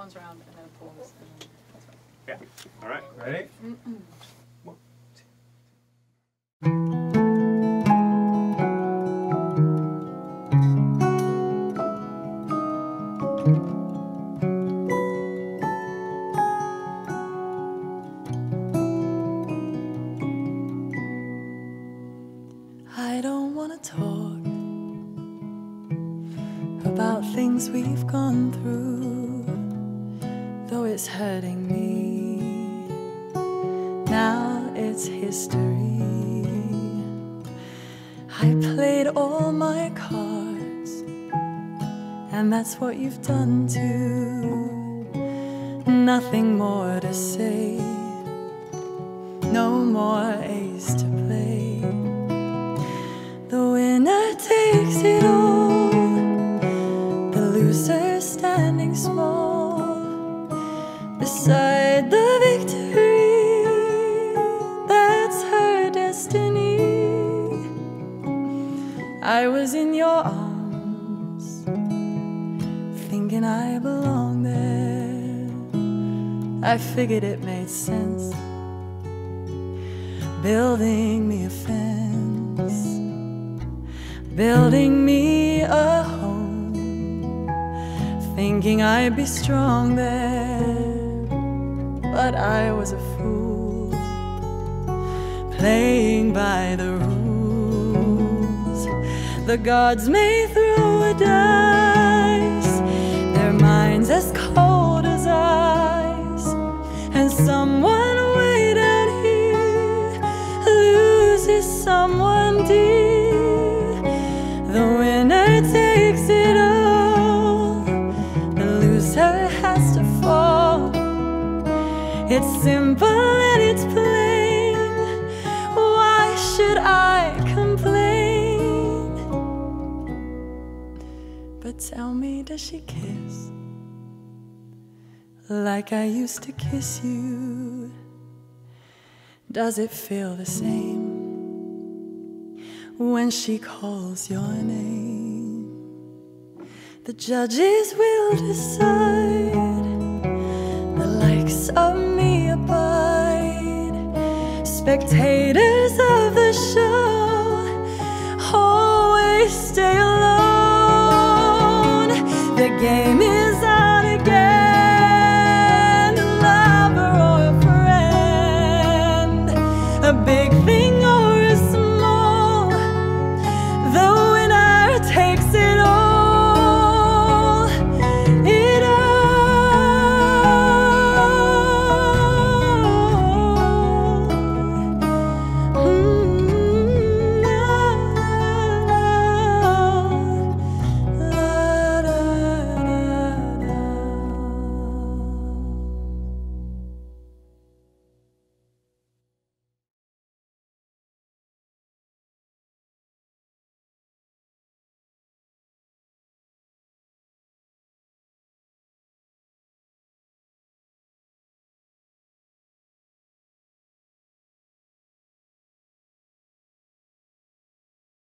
one's round and then a pause. And then that's right. Yeah. All right. Ready? I don't wanna talk about things we've gone through, though it's hurting me. Now it's history. I played all my cards, and that's what you've done too. Nothing more to say, no more ace to play. The winner takes it all, beside the victory. That's her destiny. I was in your arms, thinking I belonged there. I figured it made sense, building me a fence building me a home, thinking I'd be strong there, but I was a fool, playing by the rules. The gods may throw a dice, their minds as cold as ice, and someone way down here loses someone dear. The winner takes it It's simple and it's plain. Why should I complain? But tell me, does she kiss like I used to kiss you? Does it feel the same? when she calls your name. The judges will decide, spectators